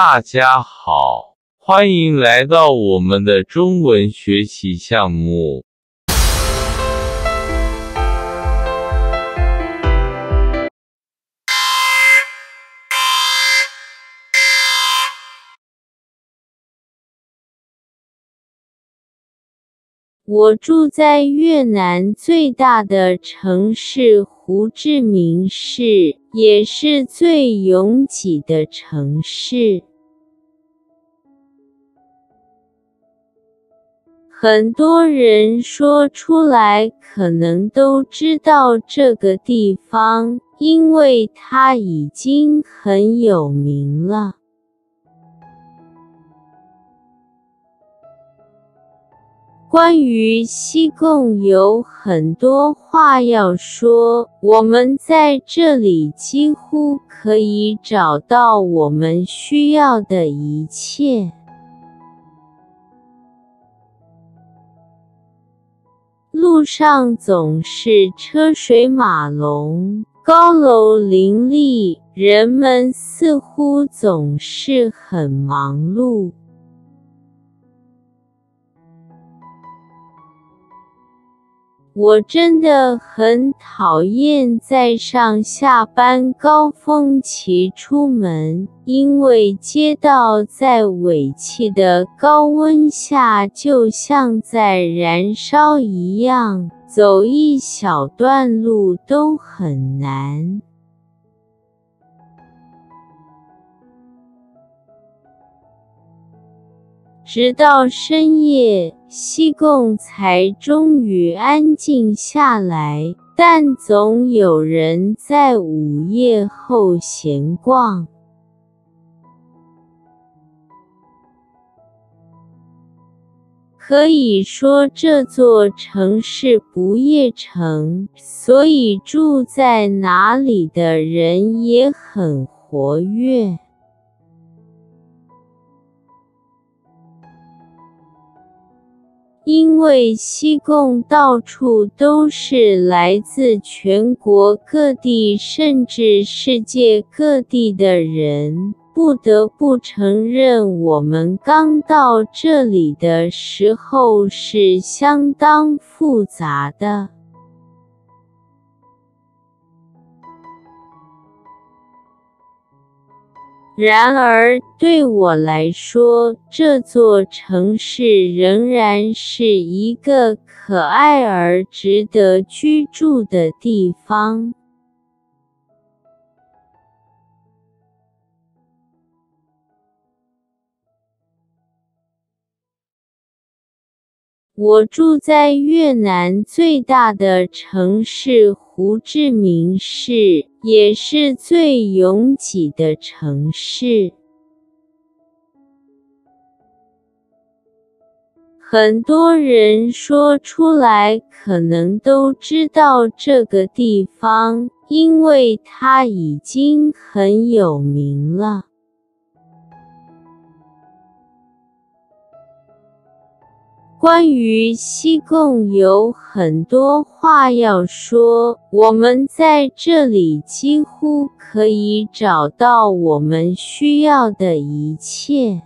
大家好，欢迎来到我们的中文学习项目。我住在越南最大的城市胡志明市，也是最拥挤的城市。很多人说出来可能都知道这个地方，因为它已经很有名了。关于西贡有很多话要说，我们在这里几乎可以找到我们需要的一切。路上总是车水马龙，高楼林立，人们似乎总是很忙碌。我真的很讨厌在上下班高峰期出门，因为街道在尾气的高温下就像在燃烧一样，走一小段路都很难。直到深夜，西贡才终于安静下来。但总有人在午夜后闲逛。可以说，这座城市不夜城，所以住在哪里的人也很活跃。因为西贡到处都是来自全国各地甚至世界各地的人，不得不承认，我们刚到这里的时候是相当复杂的。然而，对我来说，这座城市仍然是一个可爱而值得居住的地方。我住在越南最大的城市胡志明市，也是最拥挤的城市。很多人说出来可能都知道这个地方，因为它已经很有名了。关于西贡有很多话要说，我们在这里几乎可以找到我们需要的一切。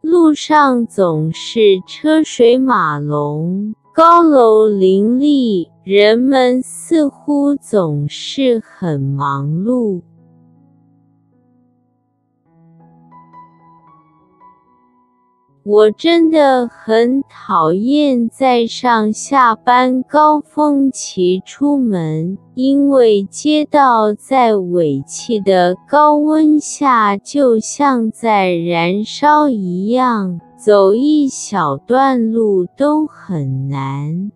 路上总是车水马龙，高楼林立，人们似乎总是很忙碌。我真的很讨厌在上下班高峰期出门，因为街道在尾气的高温下就像在燃烧一样，走一小段路都很难。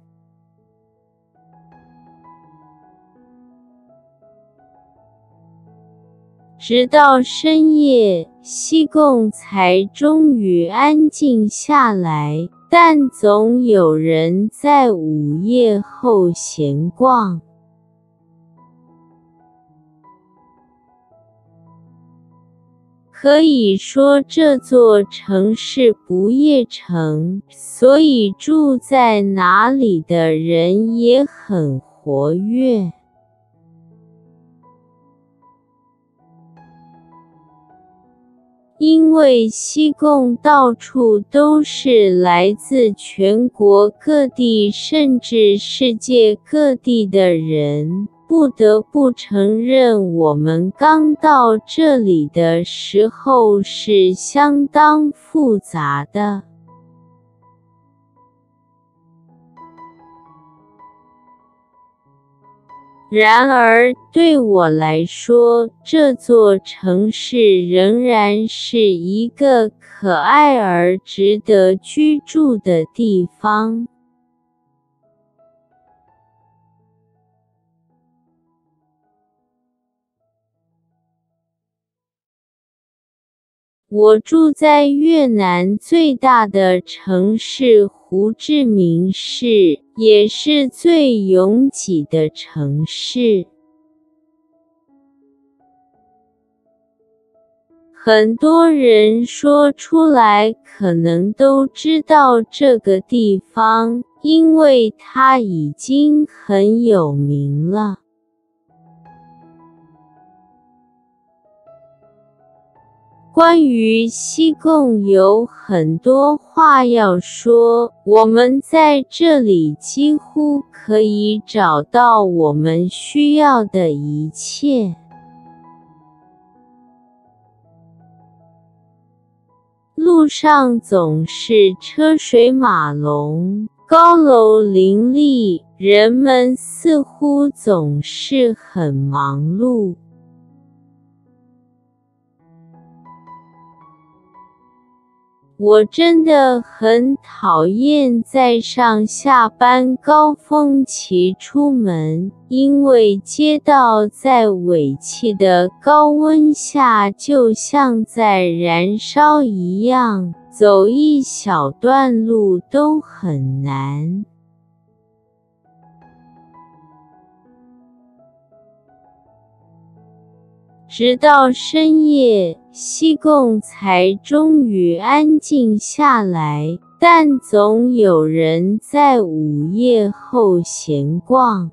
直到深夜，西贡才终于安静下来。但总有人在午夜后闲逛。可以说，这座城市不夜城，所以住在哪里的人也很活跃。因为西贡到处都是来自全国各地甚至世界各地的人，不得不承认，我们刚到这里的时候是相当复杂的。然而，对我来说，这座城市仍然是一个可爱而值得居住的地方。我住在越南最大的城市胡志明市，也是最拥挤的城市。很多人说出来可能都知道这个地方，因为它已经很有名了。关于西贡有很多话要说，我们在这里几乎可以找到我们需要的一切。路上总是车水马龙，高楼林立，人们似乎总是很忙碌。我真的很讨厌在上下班高峰期出门，因为街道在尾气的高温下就像在燃烧一样，走一小段路都很难。直到深夜，西贡才终于安静下来。但总有人在午夜后闲逛。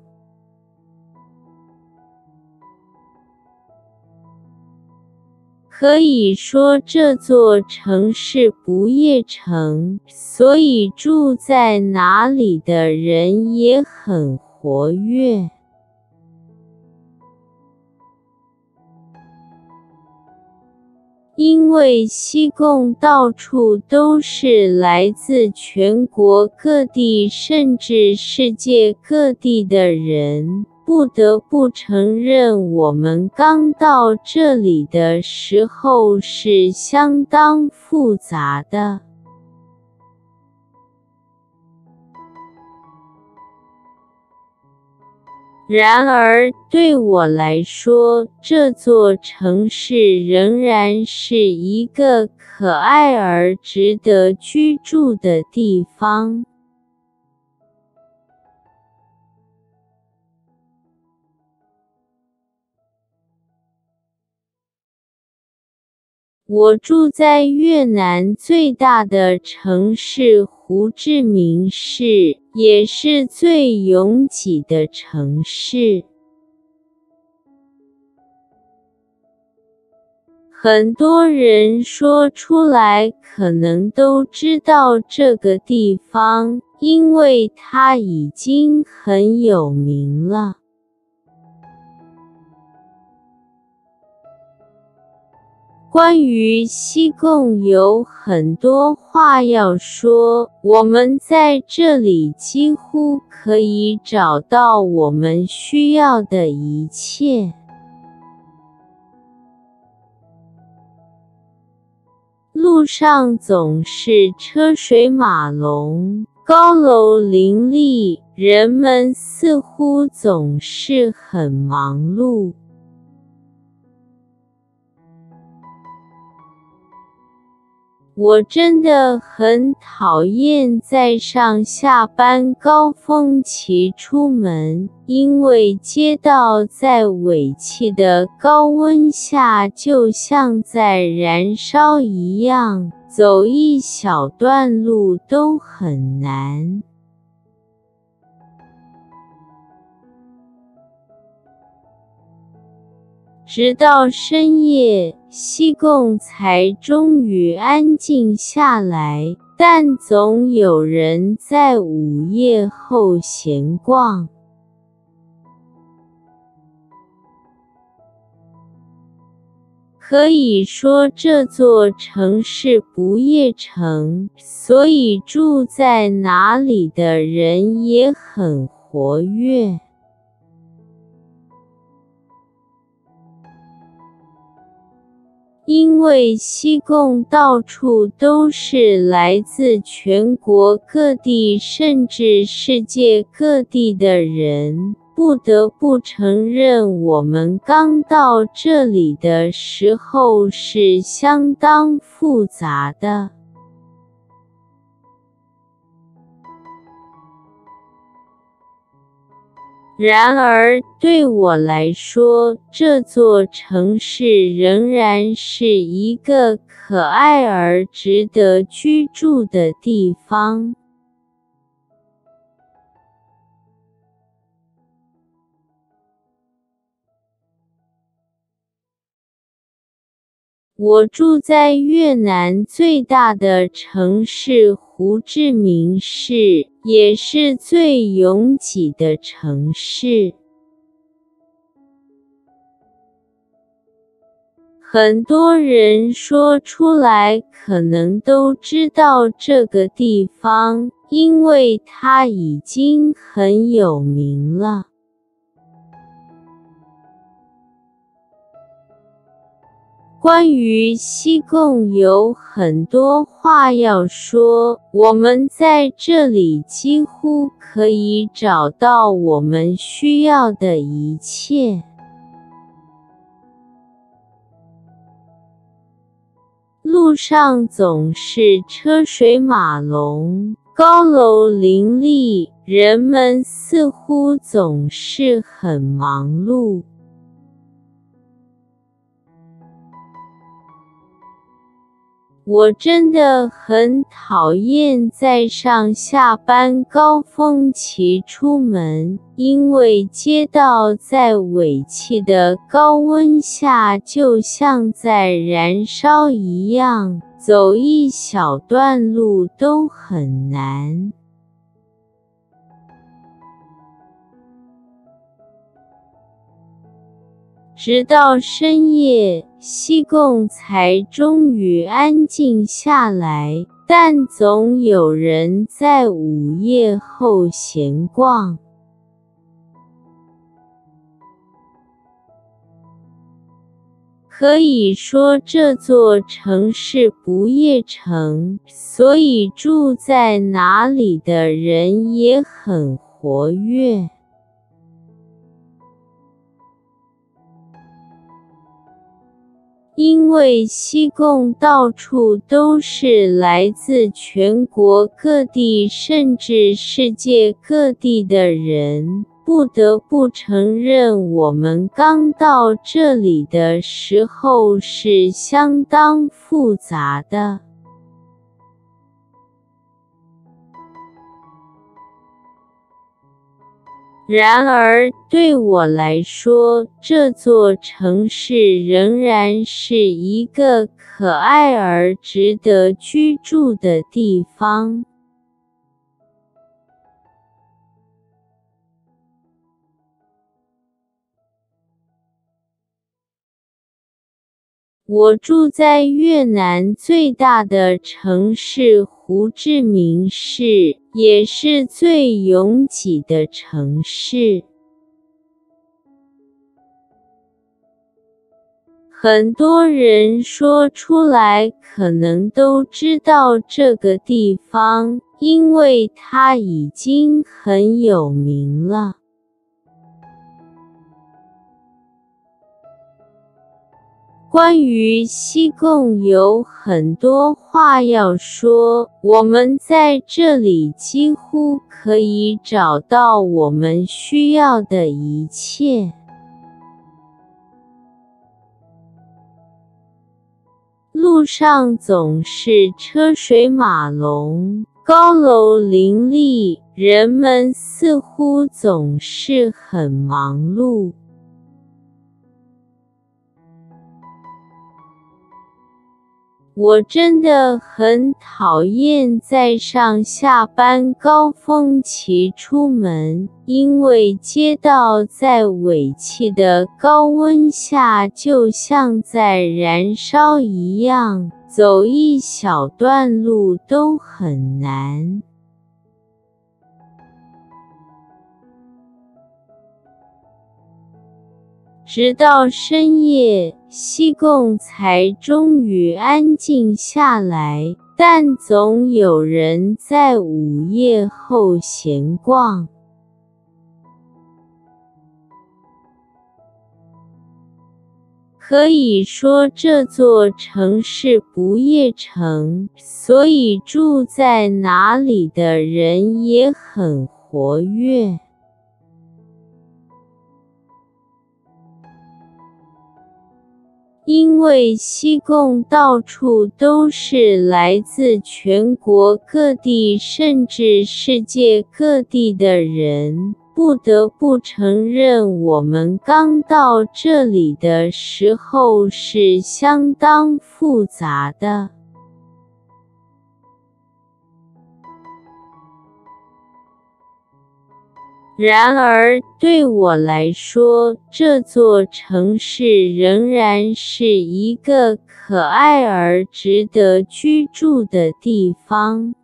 可以说，这座城市不夜城，所以住在哪里的人也很活跃。因为西贡到处都是来自全国各地甚至世界各地的人，不得不承认，我们刚到这里的时候是相当复杂的。然而，对我来说，这座城市仍然是一个可爱而值得居住的地方。我住在越南最大的城市胡志明市，也是最拥挤的城市。很多人说出来可能都知道这个地方，因为它已经很有名了。关于西贡有很多话要说，我们在这里几乎可以找到我们需要的一切。路上总是车水马龙，高楼林立，人们似乎总是很忙碌。我真的很讨厌在上下班高峰期出门，因为街道在尾气的高温下就像在燃烧一样，走一小段路都很难。直到深夜，西贡才终于安静下来。但总有人在午夜后闲逛。可以说，这座城市不夜城，所以住在哪里的人也很活跃。因为西贡到处都是来自全国各地，甚至世界各地的人。不得不承认，我们刚到这里的时候是相当复杂的。然而，对我来说，这座城市仍然是一个可爱而值得居住的地方。我住在越南最大的城市胡志明市，也是最拥挤的城市。很多人说出来可能都知道这个地方，因为它已经很有名了。关于西贡有很多话要说，我们在这里几乎可以找到我们需要的一切。路上总是车水马龙，高楼林立，人们似乎总是很忙碌。我真的很讨厌在上下班高峰期出门，因为街道在尾气的高温下就像在燃烧一样，走一小段路都很难。直到深夜，西贡才终于安静下来。但总有人在午夜后闲逛。可以说，这座城市不夜城，所以住在哪里的人也很活跃。因为西贡到处都是来自全国各地，甚至世界各地的人，不得不承认，我们刚到这里的时候是相当复杂的。然而，对我来说，这座城市仍然是一个可爱而值得居住的地方。我住在越南最大的城市胡志明市，也是最拥挤的城市。很多人说出来可能都知道这个地方，因为它已经很有名了。关于西贡有很多话要说，我们在这里几乎可以找到我们需要的一切。路上总是车水马龙，高楼林立，人们似乎总是很忙碌。我真的很讨厌在上下班高峰期出门，因为街道在尾气的高温下就像在燃烧一样，走一小段路都很难。直到深夜，西贡才终于安静下来。但总有人在午夜后闲逛。可以说，这座城市不夜城，所以住在哪里的人也很活跃。因为西贡到处都是来自全国各地甚至世界各地的人，不得不承认，我们刚到这里的时候是相当复杂的。然而，对我来说，这座城市仍然是一个可爱而值得居住的地方。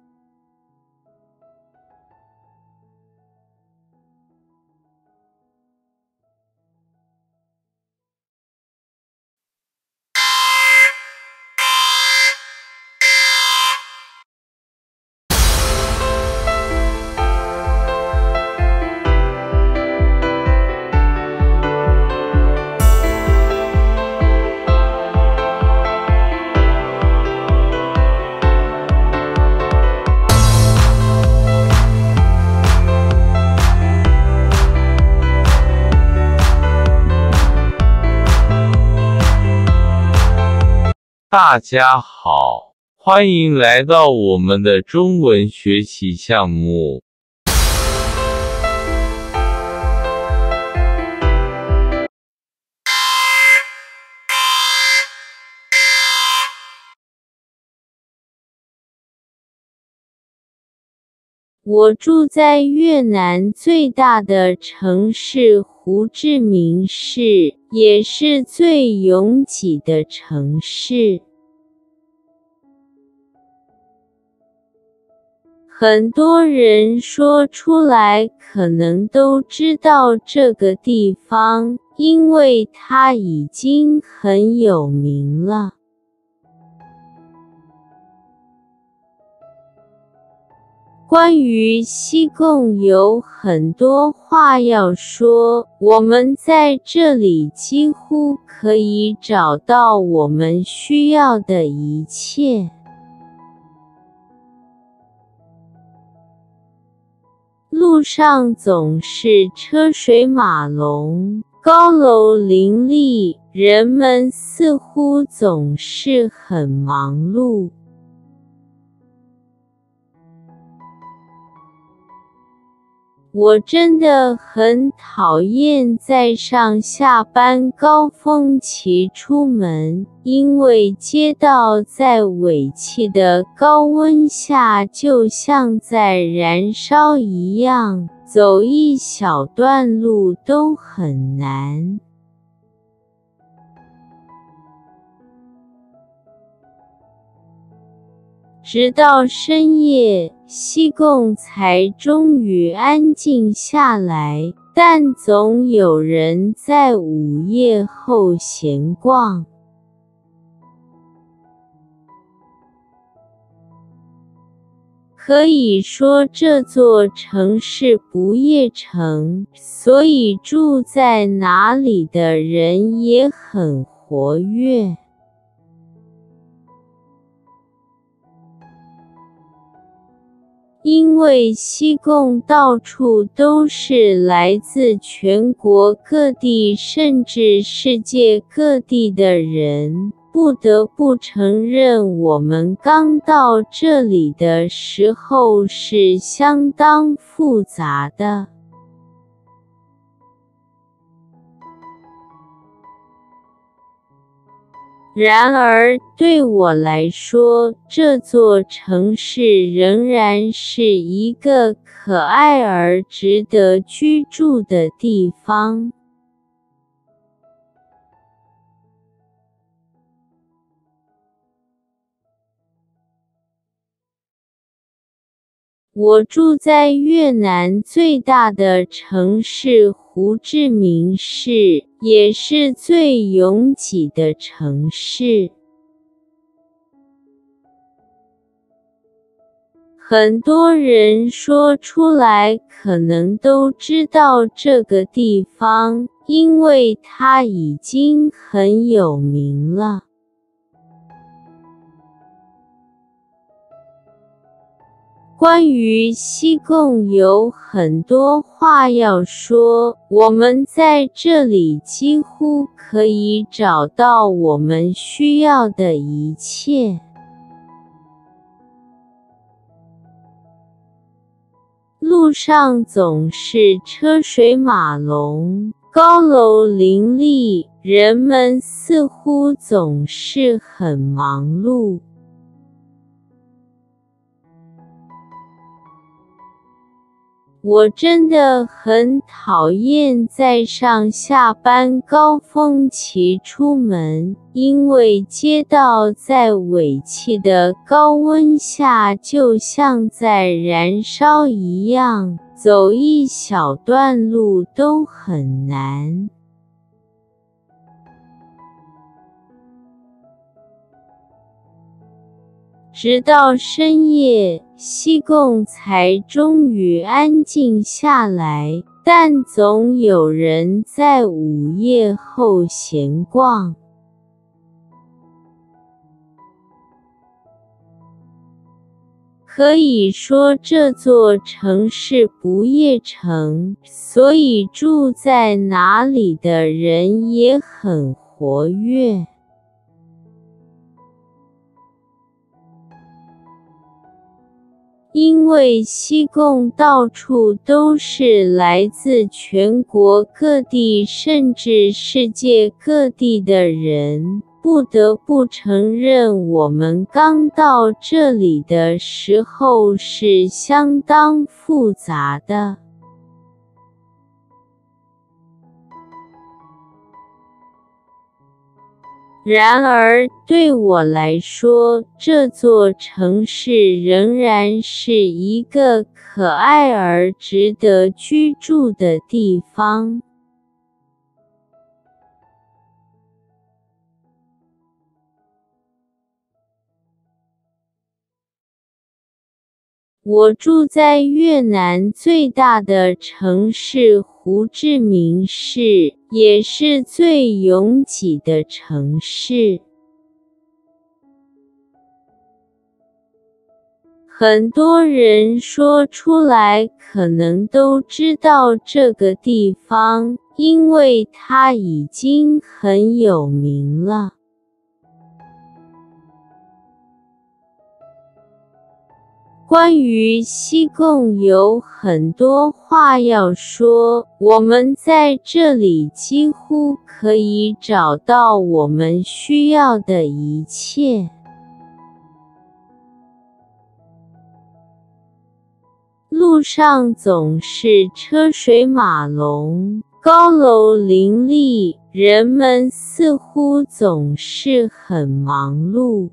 大家好，欢迎来到我们的中文学习项目。我住在越南最大的城市胡志明市，也是最拥挤的城市。很多人说出来可能都知道这个地方，因为它已经很有名了。关于西贡有很多话要说，我们在这里几乎可以找到我们需要的一切。路上总是车水马龙，高楼林立，人们似乎总是很忙碌。我真的很讨厌在上下班高峰期出门，因为街道在尾气的高温下就像在燃烧一样，走一小段路都很难。直到深夜，西贡才终于安静下来。但总有人在午夜后闲逛。可以说，这座城市不夜城，所以住在哪里的人也很活跃。因为西贡到处都是来自全国各地甚至世界各地的人，不得不承认，我们刚到这里的时候是相当复杂的。然而，对我来说，这座城市仍然是一个可爱而值得居住的地方。我住在越南最大的城市胡志明市，也是最拥挤的城市。很多人说出来可能都知道这个地方，因为它已经很有名了。关于西贡有很多话要说，我们在这里几乎可以找到我们需要的一切。路上总是车水马龙，高楼林立，人们似乎总是很忙碌。我真的很讨厌在上下班高峰期出门，因为街道在尾气的高温下就像在燃烧一样，走一小段路都很难。直到深夜，西贡才终于安静下来。但总有人在午夜后闲逛。可以说，这座城市不夜城，所以住在哪里的人也很活跃。因为西贡到处都是来自全国各地甚至世界各地的人，不得不承认，我们刚到这里的时候是相当复杂的。然而，对我来说，这座城市仍然是一个可爱而值得居住的地方。我住在越南最大的城市胡志明市，也是最拥挤的城市。很多人说出来可能都知道这个地方，因为它已经很有名了。关于西贡有很多话要说，我们在这里几乎可以找到我们需要的一切。路上总是车水马龙，高楼林立，人们似乎总是很忙碌。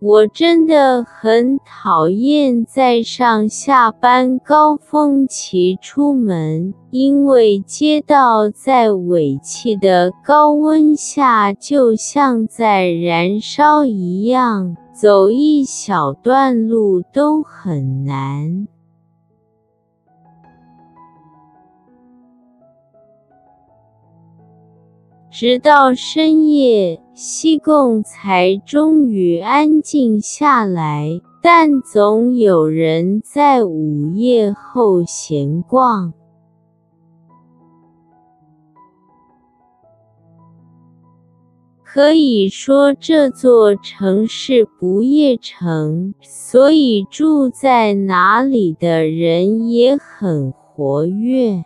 我真的很讨厌在上下班高峰期出门，因为街道在尾气的高温下就像在燃烧一样，走一小段路都很难。直到深夜，西贡才终于安静下来。但总有人在午夜后闲逛。可以说，这座城市不夜城，所以住在哪里的人也很活跃。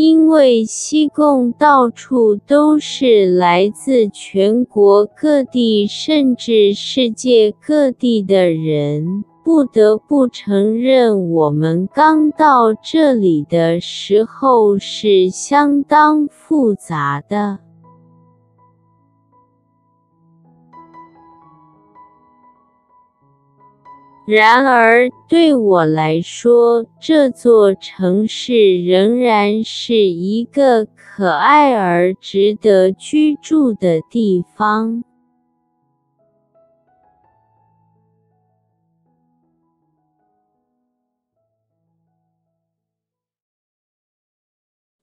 因为西贡到处都是来自全国各地甚至世界各地的人，不得不承认，我们刚到这里的时候是相当复杂的。然而，对我来说，这座城市仍然是一个可爱而值得居住的地方。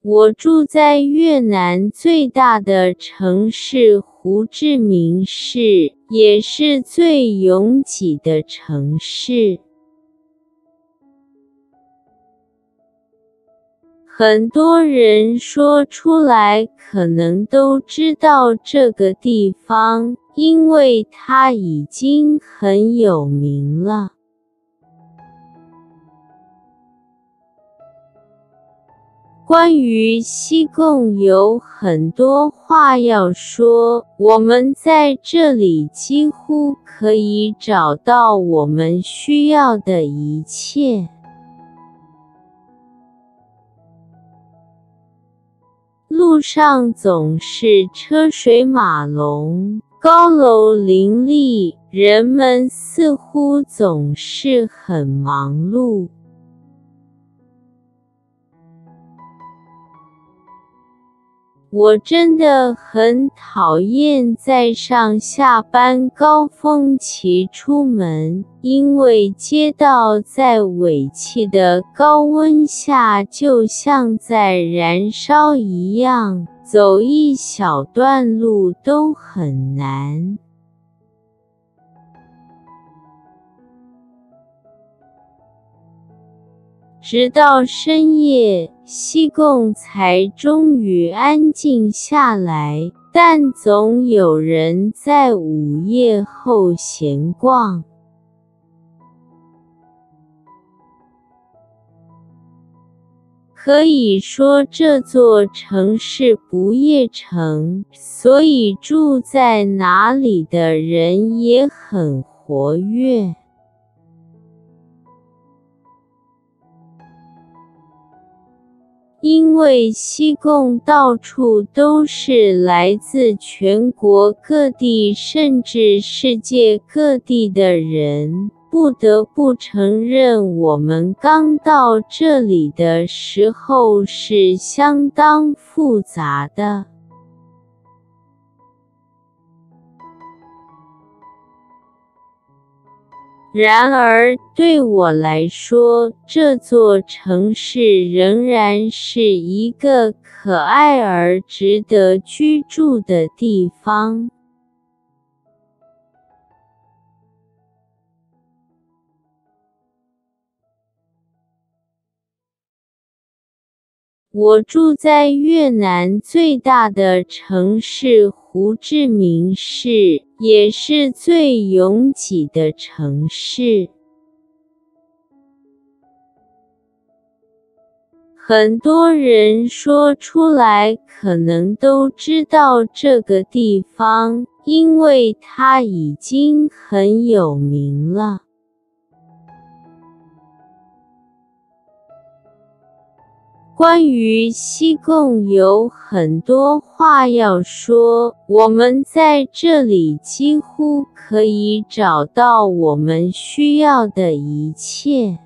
我住在越南最大的城市胡志明市，也是最拥挤的城市。很多人说出来可能都知道这个地方，因为它已经很有名了。关于西贡有很多话要说，我们在这里几乎可以找到我们需要的一切。路上总是车水马龙，高楼林立，人们似乎总是很忙碌。我真的很讨厌在上下班高峰期出门，因为街道在尾气的高温下就像在燃烧一样，走一小段路都很难。直到深夜，西贡才终于安静下来。但总有人在午夜后闲逛。可以说，这座城市不夜城，所以住在哪里的人也很活跃。因为西贡到处都是来自全国各地甚至世界各地的人，不得不承认，我们刚到这里的时候是相当复杂的。然而，对我来说，这座城市仍然是一个可爱而值得居住的地方。我住在越南最大的城市胡志明市，也是最拥挤的城市。很多人说出来可能都知道这个地方，因为它已经很有名了。关于西贡有很多话要说，我们在这里几乎可以找到我们需要的一切。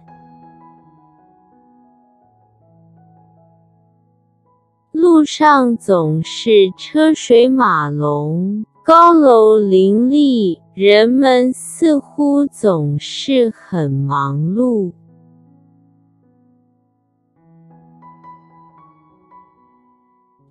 路上总是车水马龙，高楼林立，人们似乎总是很忙碌。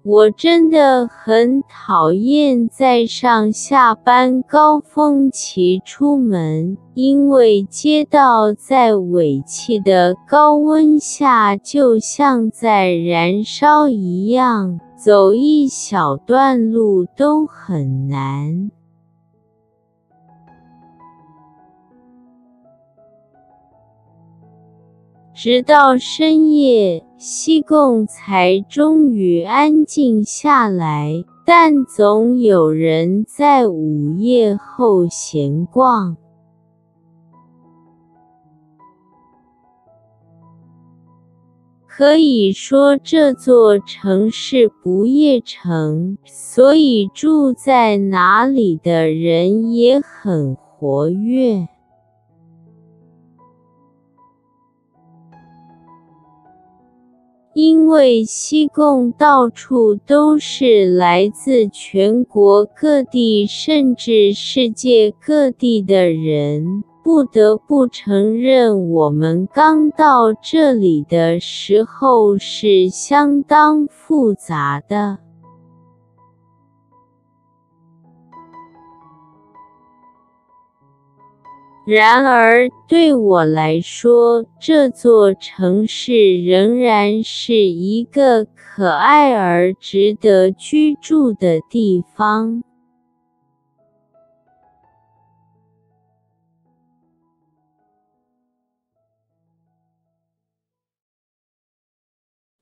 我真的很讨厌在上下班高峰期出门，因为街道在尾气的高温下就像在燃烧一样，走一小段路都很难。直到深夜，西贡才终于安静下来。但总有人在午夜后闲逛。可以说，这座城市不夜城，所以住在哪里的人也很活跃。因为西贡到处都是来自全国各地，甚至世界各地的人。不得不承认，我们刚到这里的时候是相当复杂的。然而，对我来说，这座城市仍然是一个可爱而值得居住的地方。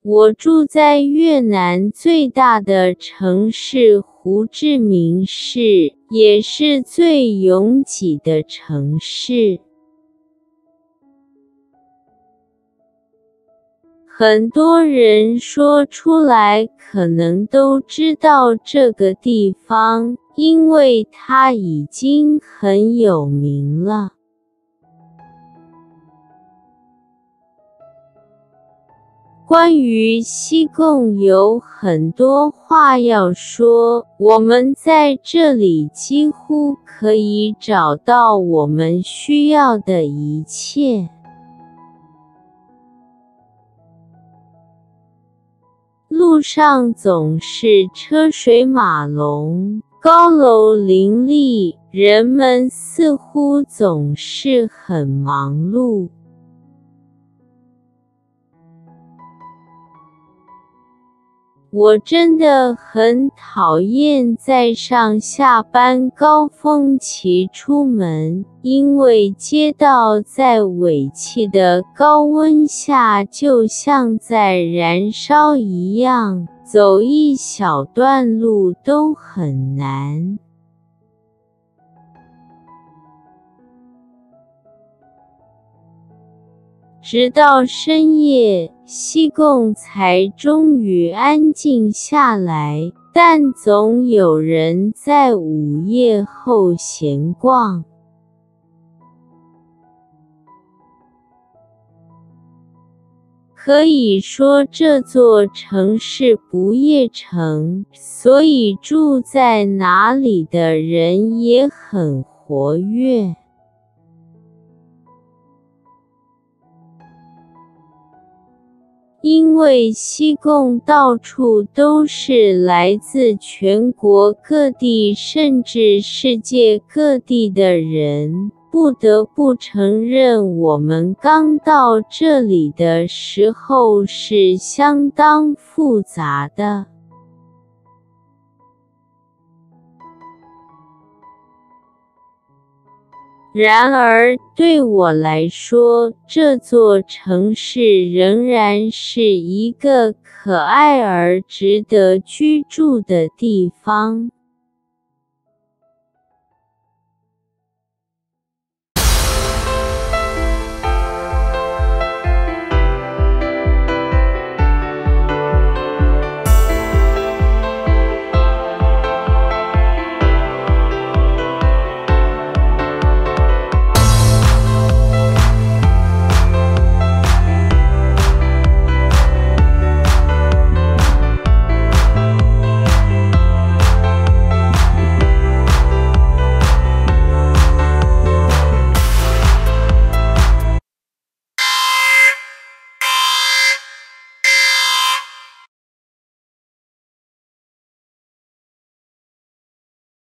我住在越南最大的城市胡志明市，也是最拥挤的城市。很多人说出来可能都知道这个地方，因为它已经很有名了。关于西贡有很多话要说，我们在这里几乎可以找到我们需要的一切。路上总是车水马龙，高楼林立，人们似乎总是很忙碌。我真的很讨厌在上下班高峰期出门，因为街道在尾气的高温下就像在燃烧一样，走一小段路都很难。直到深夜，西贡才终于安静下来。但总有人在午夜后闲逛。可以说，这座城市不夜城，所以住在哪里的人也很活跃。因为西贡到处都是来自全国各地，甚至世界各地的人，不得不承认，我们刚到这里的时候是相当复杂的。然而，对我来说，这座城市仍然是一个可爱而值得居住的地方。